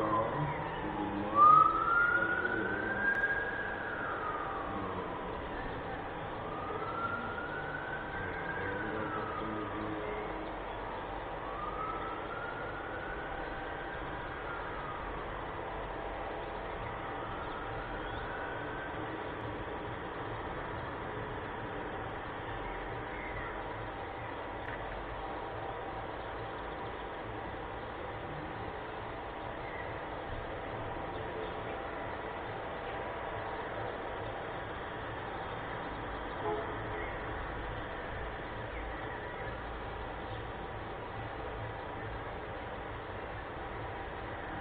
Tá. Tudo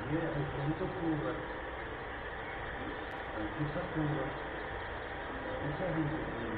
Aqui é muito curva. Aqui está curva. Aqui está rico.